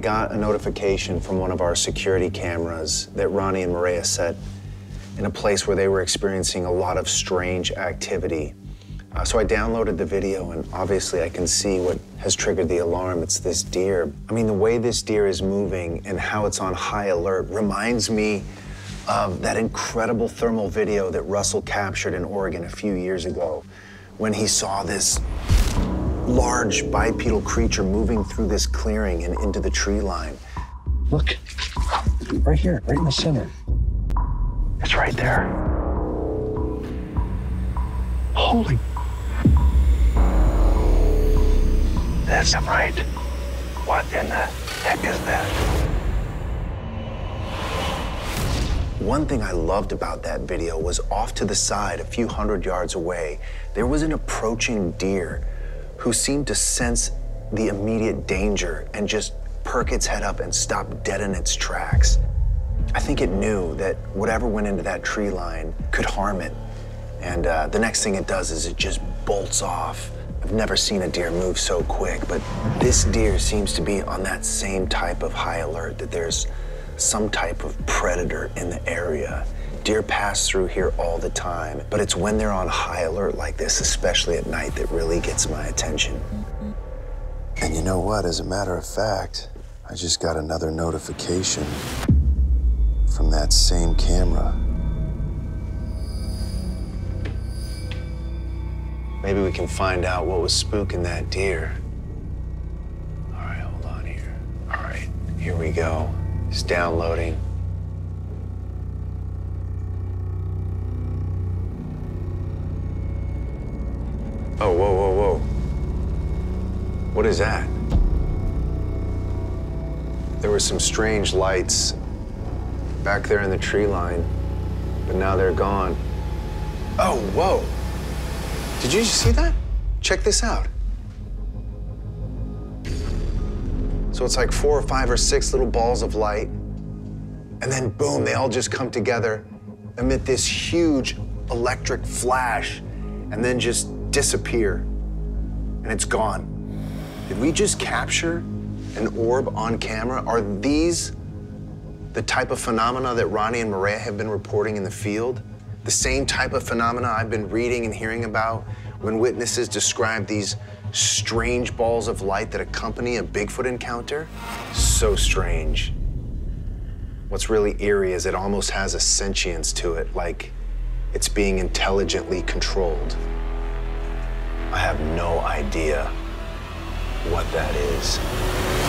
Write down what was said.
Got a notification from one of our security cameras that Ronny and Mireya set in a place where they were experiencing a lot of strange activity. Uh, so I downloaded the video, and obviously I can see what has triggered the alarm. It's this deer. I mean, the way this deer is moving and how it's on high alert reminds me of that incredible thermal video that Russell captured in Oregon a few years ago when he saw this large bipedal creature moving through this clearing and into the tree line. Look, right here, right in the center. It's right there. Holy. That's right. What in the heck is that? One thing I loved about that video was off to the side, a few hundred yards away, there was an approaching deer who seemed to sense the immediate danger and just perk its head up and stop dead in its tracks. I think it knew that whatever went into that tree line could harm it. And uh, the next thing it does is it just bolts off. I've never seen a deer move so quick, but this deer seems to be on that same type of high alert that there's some type of predator in the area. Deer pass through here all the time, but it's when they're on high alert like this, especially at night, that really gets my attention. And you know what? As a matter of fact, I just got another notification from that same camera. Maybe we can find out what was spooking that deer. All right, hold on here. All right, here we go. It's downloading. Oh, whoa, whoa, whoa. What is that? There were some strange lights back there in the tree line, but now they're gone. Oh, whoa. Did you see that? Check this out. So it's like four or five or six little balls of light, and then boom, they all just come together, emit this huge electric flash, and then just disappear, and it's gone. Did we just capture an orb on camera? Are these the type of phenomena that Ronny and Mireya have been reporting in the field? The same type of phenomena I've been reading and hearing about when witnesses describe these strange balls of light that accompany a Bigfoot encounter? So strange. What's really eerie is it almost has a sentience to it, like it's being intelligently controlled. I have no idea what that is.